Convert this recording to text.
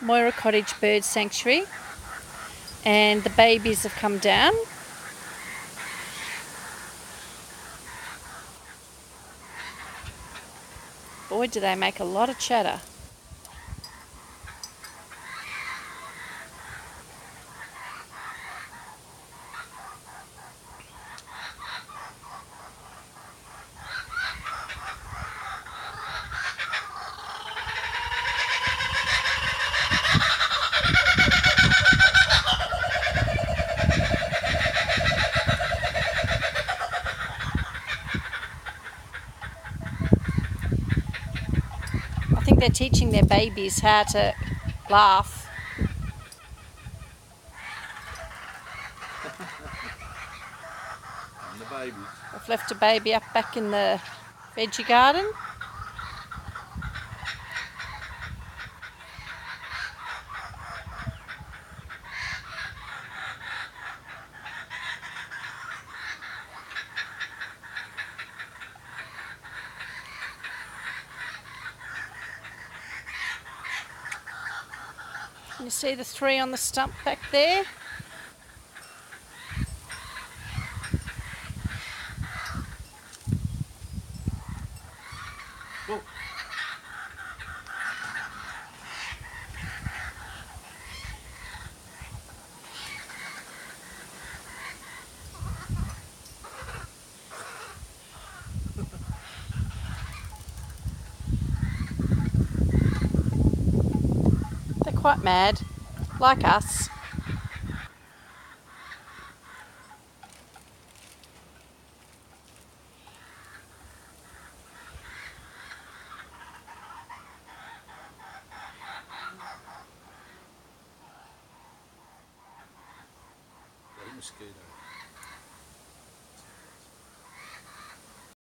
Moira Cottage Bird Sanctuary and the babies have come down. Boy, do they make a lot of chatter. Think they're teaching their babies how to laugh. And the babies. I've left a baby up back in the veggie garden. You see the three on the stump back there? Oh. Quite mad, like us. Mosquito.